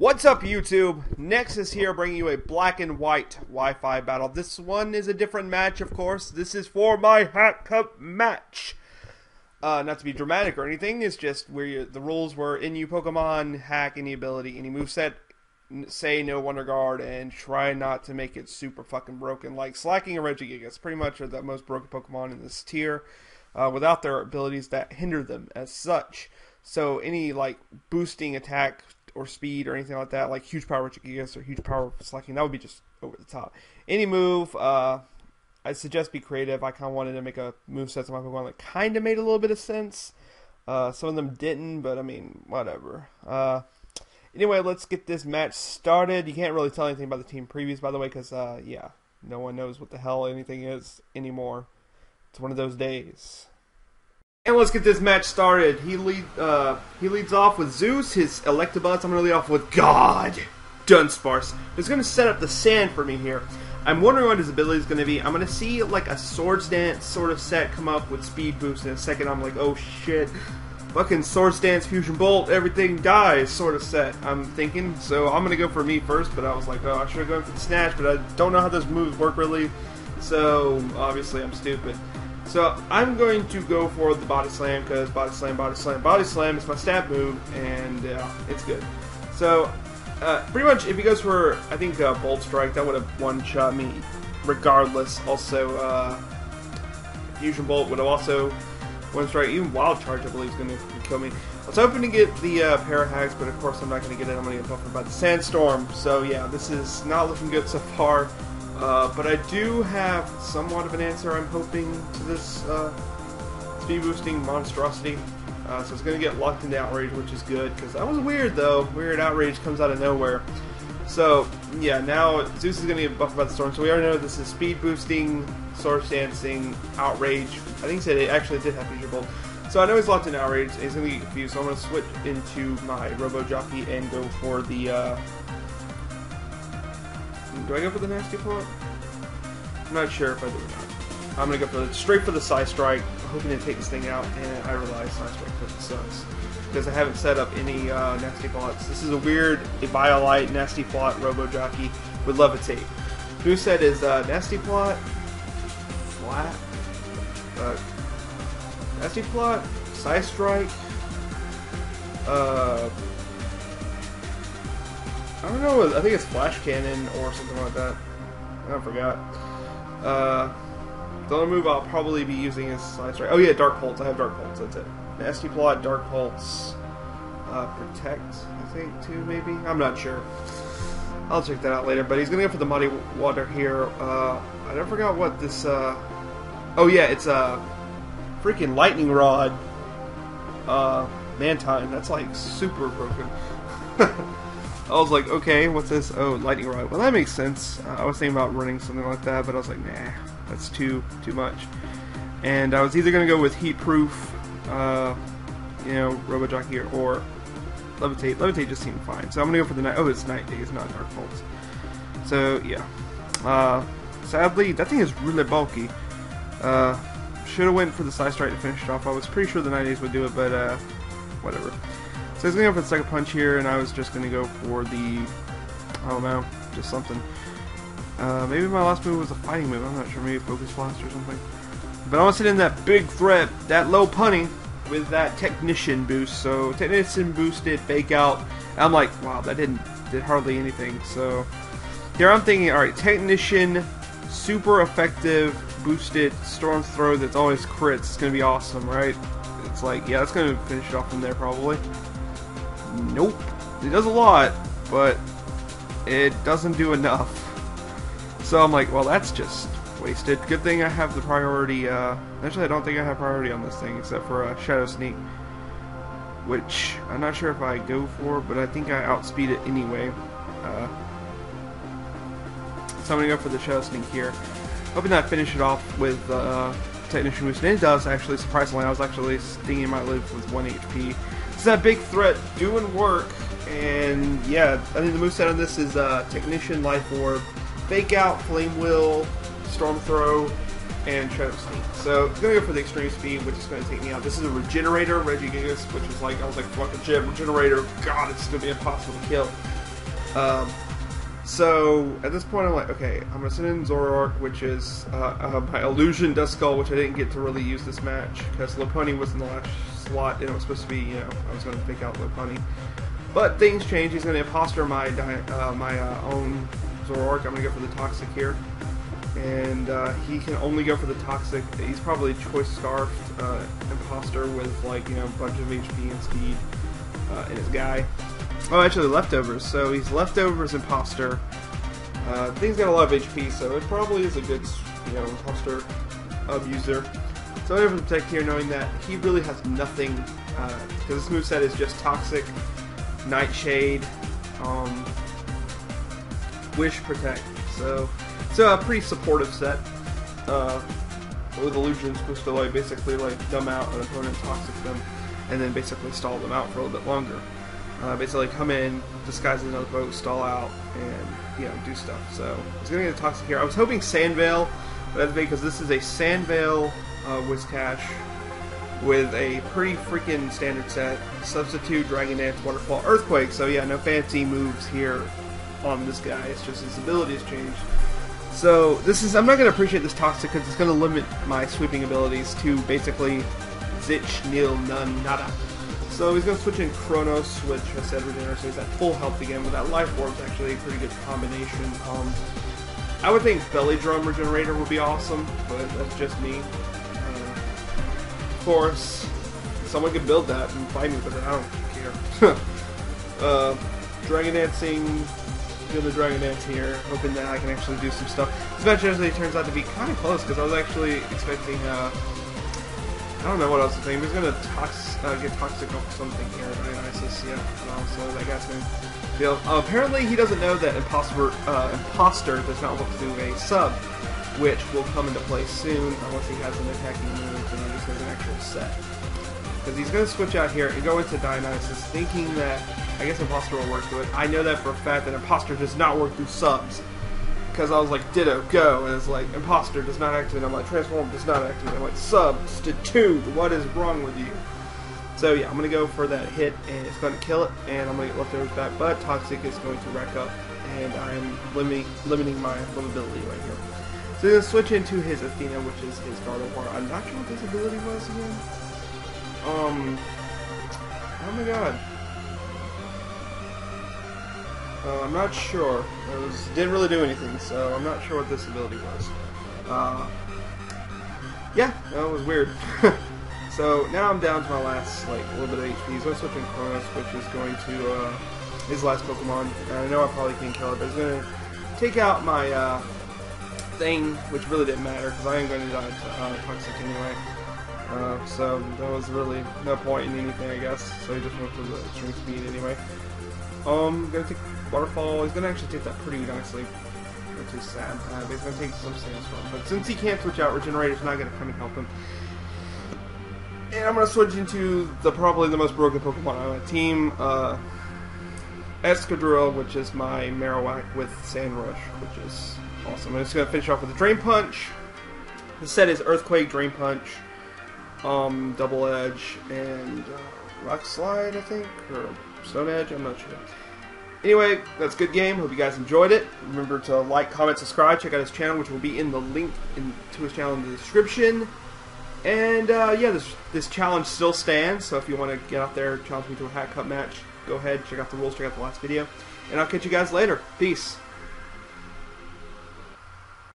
What's up, YouTube? Nexes here bringing NU a black and white Wi-Fi battle. This one is a different match, of course. This is for my Hack Cup match. Uh, not to be dramatic or anything, it's just where the rules were in you Pokemon, hack any ability, any moveset, say no Wonder Guard, and try not to make it super fucking broken. Like Slaking and Regigigas pretty much are the most broken Pokemon in this tier, uh, without their abilities that hinder them as such. So any like boosting attack or speed or anything like that, like huge power Regigigas or huge power Slaking, that would be just over the top. Any move, uh, I suggest be creative. I kind of wanted to make a move set to my Pokemon that kind of made a little bit of sense. Uh, some of them didn't, but I mean, whatever. Uh, anyway, let's get this match started. You can't really tell anything about the team previews, by the way, because, uh, yeah, no one knows what the hell anything is anymore. It's one of those days. And let's get this match started. He lead uh, he leads off with Zeus, his Electabuzz. I'm gonna lead off with God Dunsparce. He's gonna set up the sand for me here. I'm wondering what his ability is gonna be. I'm gonna see like a Swords Dance sort of set come up with speed boost in a second. I'm like, oh shit, fucking Swords Dance Fusion Bolt, everything dies sort of set. I'm thinking. So I'm gonna go for me first, but I was like, oh, I should have gone for the Snatch, but I don't know how those moves work really. So obviously I'm stupid. So I'm going to go for the body slam because body slam, body slam, body slam is my stab move, and uh, it's good. So uh, pretty much, if he goes for I think uh, bolt strike, that would have one shot me regardless. Also, uh, fusion bolt would have also one strike. Even wild charge, I believe, is going to kill me. I was hoping to get the uh, Parahags, but of course I'm not going to get it. I'm going to get buffered by the sandstorm. So yeah, this is not looking good so far. Uh, but I do have somewhat of an answer, I'm hoping, to this uh, speed boosting monstrosity. Uh, so it's going to get locked into Outrage, which is good, because that was weird, though. Weird Outrage comes out of nowhere. So, yeah, now Zeus is going to get buffed by the Storm. So we already know this is speed boosting, Swords Dancing, Outrage. I think he said it actually did have Fusion Bolt. So I know he's locked in Outrage, he's going to get confused. So I'm going to switch into my Robo Jockey and go for the uh, do I go for the nasty plot? I'm not sure if I do or not. I'm gonna go for the, straight for the Psystrike, hoping to take this thing out, and I realize Psystrike it sucks. Because I haven't set up any uh, nasty plots. This is a weird Eviolite nasty plot Robo Jockey with Levitate. Who said is uh, nasty plot flat? Uh, nasty plot, Psystrike, uh, I don't know. I think it's Flash Cannon or something like that. I forgot. Uh, the only move I'll probably be using is Psystrike. Oh yeah, Dark Pulse. I have Dark Pulse. That's it. Nasty Plot, Dark Pulse, uh, Protect. I think too, maybe. I'm not sure. I'll check that out later. But he's gonna go for the Muddy Water here. Uh, I don't forgot what this. Uh, oh yeah, it's a freaking Lightning Rod. Uh, Mantine. That's like super broken. I was like, okay, what's this? Oh, lightning rod. Well, that makes sense. Uh, I was thinking about running something like that, but I was like, nah, that's too too much. And I was either gonna go with heat proof, uh, you know, Robo Jockey, or levitate. Levitate just seemed fine, so I'm gonna go for the night. Oh, it's Night Daze, not dark pulse. So yeah. Uh, sadly, that thing is really bulky. Uh, should have went for the Psystrike to finish it off. I was pretty sure the Night Daze would do it, but uh, whatever. So I was going to go for the second punch here, and I was just going to go for the, I don't know, just something. Uh, maybe my last move was a fighting move, I'm not sure, maybe Focus Blast or something. But I want to sit in that big threat, that Lopunny, with that Technician boost. So Technician boosted Fake Out. I'm like, wow, that didn't, did hardly anything. So here I'm thinking, alright, Technician, super effective, boosted Storm Throw that's always crits. It's going to be awesome, right? It's like, yeah, that's going to finish it off from there probably. Nope. It does a lot, but it doesn't do enough. So I'm like, well, that's just wasted. Good thing I have the priority. Uh, actually, I don't think I have priority on this thing except for uh, Shadow Sneak, which I'm not sure if I go for, but I think I outspeed it anyway. Uh, so I'm gonna go for the Shadow Sneak here, hoping that I finish it off with uh, Technician Boost. And it does actually, surprisingly. I was actually stinging my lips with 1 HP. It's that big threat doing work, and yeah, I think the moveset on this is uh, Technician, Life Orb, Fake Out, Flame Wheel, Storm Throw, and Shadow Sneak. So it's gonna go for the extreme speed, which is gonna take me out. This is a Regenerator, Regigigas, which is like I was like fucking shit, Regenerator. God, it's gonna be impossible to kill. Um, so at this point, I'm like, okay, I'm gonna send in Zoroark, which is uh, uh, my Illusion Duskull, which I didn't get to really use this match because Lopunny was in the last slot, and it was supposed to be, you know, I was gonna pick out Lopunny. But things change. He's gonna imposter my uh, my uh, own Zoroark. I'm gonna go for the Toxic here, and uh, he can only go for the Toxic. He's probably Choice Scarfed uh, imposter with like you know a bunch of HP and speed in his guy. Oh, actually, leftovers. So he's leftovers imposter. Uh, thing's got a lot of HP, so it probably is a good, you know, imposter abuser. So I have to protect here, knowing that he really has nothing, because uh, this moveset is just Toxic, Nightshade, um, Wish, Protect. So it's a pretty supportive set. Uh, with illusions to like basically like dumb out an opponent, toxic them, and then basically stall them out for a little bit longer uh, basically come in, disguise another boat, stall out, and you know do stuff. So I was gonna get a toxic here. I was hoping Sandveil, but that's because this is a Sandveil uh, Whiscash with a pretty freaking standard set. Substitute, Dragon Dance, Waterfall, Earthquake. So yeah, no fancy moves here on this guy. It's just his ability has changed. So this is I'm not gonna appreciate this toxic because it's gonna limit my sweeping abilities to basically zitch, nil, none, nada. So he's going to switch in Chronos, which I said Regener, so at full health again, but that Life Orb is actually a pretty good combination. Um, I would think Belly Drum Regenerator would be awesome, but that's just me. Of course, someone could build that and fight me with it, I don't care. uh, Dragon Dancing, doing the Dragon Dance here, hoping that I can actually do some stuff. This match actually turns out to be kind of close, because I was actually expecting... Uh, I don't know what else to think. He's gonna tox, uh, get toxic off something here. Dionysus, yeah. Uh, so that guy's gonna deal. Uh, apparently, he doesn't know that imposter uh, imposter does not look through a sub, which will come into play soon unless he has an attacking move and he has an actual set. Because he's gonna switch out here and go into Dionysus, thinking that I guess imposter will work through it. I know that for a fact that imposter does not work through subs because I was like, Ditto, go, and it's like, imposter does not activate. I'm like, transform does not activate. I'm like, substitute, what is wrong with you? So yeah, I'm gonna go for that hit, and it's gonna kill it, and I'm gonna get leftovers back. But toxic is going to rack up, and I am limiting limiting my livability right here. So gonna switch into his Athena, which is his Gardevoir. I'm not sure what this ability was again. Um, oh my god. Uh, I'm not sure. It was, didn't really do anything, so I'm not sure what this ability was. Uh, yeah, that was weird. so now I'm down to my last, like, little bit of HP. He's going to switch in Chronos, which is going to, uh, his last Pokemon. And I know I probably can't kill it, but he's going to take out my, uh, thing, which really didn't matter, because I am going to die to uh, Toxic anyway. Uh, so there was really no point in anything, I guess. So he just went for the string speed anyway. Um, gonna take Waterfall. He's gonna actually take that pretty nicely, which is sad. Uh, but he's gonna take some Sandstorm. But since he can't switch out, Regenerator's not gonna come and help him. And I'm gonna switch into the probably the most broken Pokemon on my team, uh, Excadrill, which is my Marowak with Sandrush, which is awesome. I'm just gonna finish off with a Drain Punch. The set is Earthquake, Drain Punch, um, Double Edge, and uh, Rock Slide, I think, or Stone Edge. I'm not sure. Anyway, that's a good game. Hope you guys enjoyed it. Remember to like, comment, subscribe. Check out his channel, which will be in the link in, to his channel in the description. And uh, yeah, this this challenge still stands. So if you want to get out there, challenge me to a Hack Cup match, go ahead, check out the rules, check out the last video, and I'll catch you guys later. Peace.